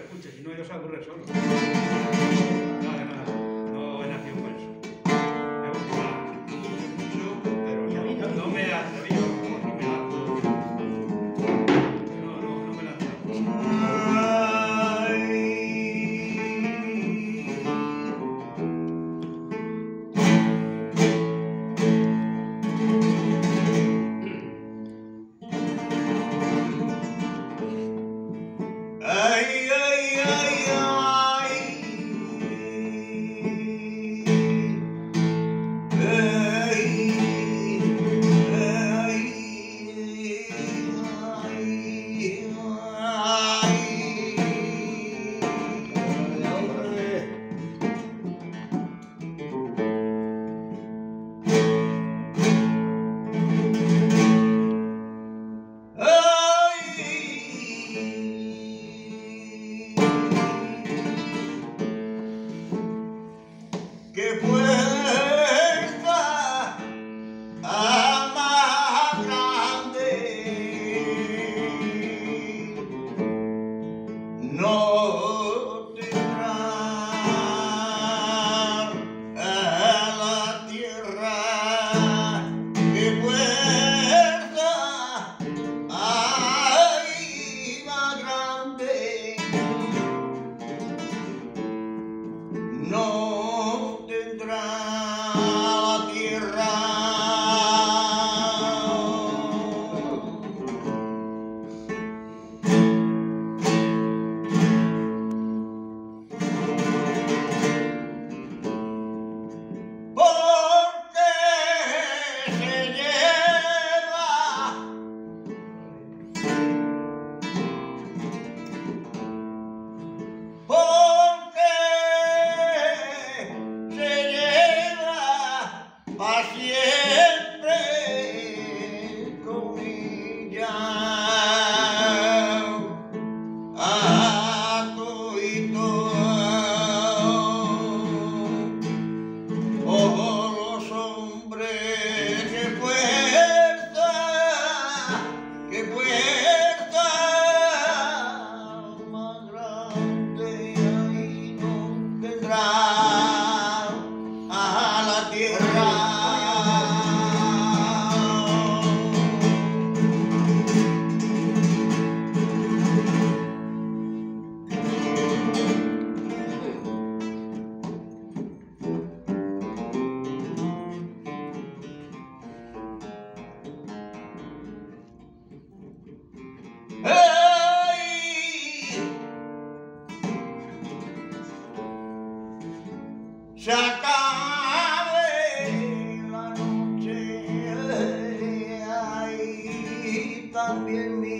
escuche, si no, yo se aburre solo. que Hey! Se acabe la noche, ay, también mi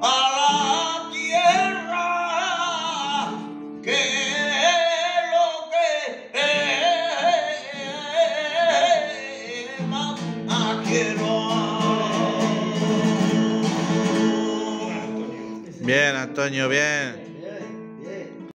a la tierra que lo que más quiero. Bien, Antonio, bien.